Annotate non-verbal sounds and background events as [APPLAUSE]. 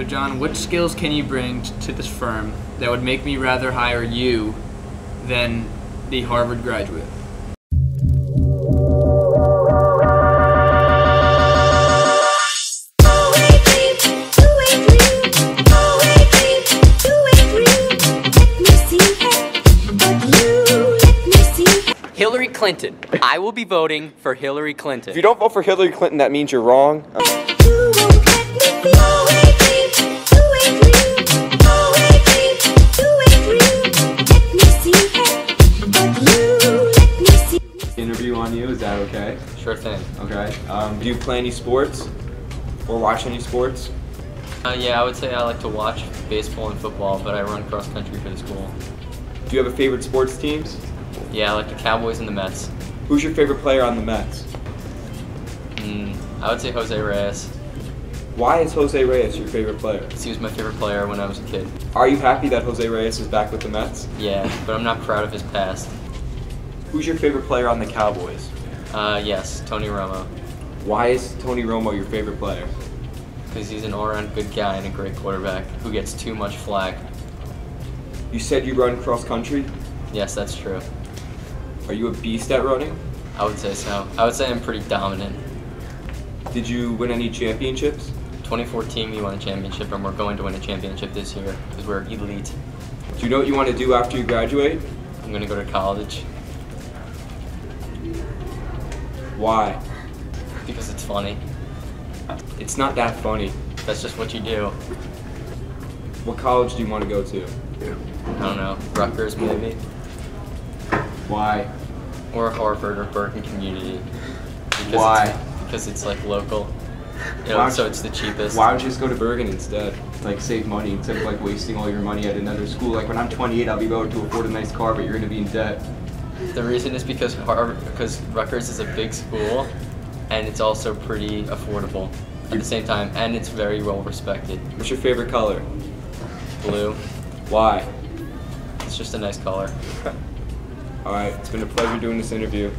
So, John, what skills can you bring t- to this firm that would make me rather hire you than the Harvard graduate? Hillary Clinton. I will be voting for Hillary Clinton. If you don't vote for Hillary Clinton, that means you're wrong. Interview on you, is that okay? Sure thing. Okay. Um, do you play any sports? Or watch any sports? Uh, yeah, I would say I like to watch baseball and football, but I run cross country for the school. Do you have a favorite sports teams? Yeah, I like the Cowboys and the Mets. Who's your favorite player on the Mets? Mm, I would say Jose Reyes. Why is Jose Reyes your favorite player? He was my favorite player when I was a kid. Are you happy that Jose Reyes is back with the Mets? Yeah, but I'm not proud of his past. Who's your favorite player on the Cowboys? Uh, yes, Tony Romo, Why is Tony Romo your favorite player? because he's an all-around good guy and a great quarterback who gets too much flack. You said you run cross country. Yes, that's true. Are you a beast at running? I would say so. I would say I'm pretty dominant. Did you win any championships? 2014, we won a championship, and we're going to win a championship this year because we're elite. Do you know what you want to do after you graduate? I'm gonna go to college Why? because it's funny. It's not that funny. That's just what you do. What college do you want to go to? I don't know, Rutgers maybe, Why? or Harvard or Bergen Community. Because Why? It's, because it's like local. You know, so it's the cheapest. Why don't you just go to Bergen instead? Like save money instead of like wasting all your money at another school. Like when I'm 28, I'll be able to afford a nice car, but you're gonna be in debt. The reason is because Harvard, because Rutgers is a big school, and it's also pretty affordable at the same time, and it's very well respected. What's your favorite color? Blue, Why? it's just a nice color. [LAUGHS] All right, it's been a pleasure doing this interview.